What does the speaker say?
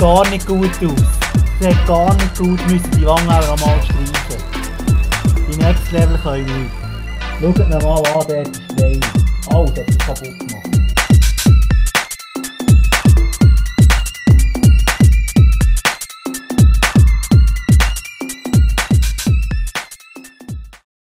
gar nicht gut aus. Sieht gar nicht gut, müssen die Wangen auch mal streichen. Die Next Level können nicht. Schaut ihn mal an, der ist frei. Oh, das ist kaputt.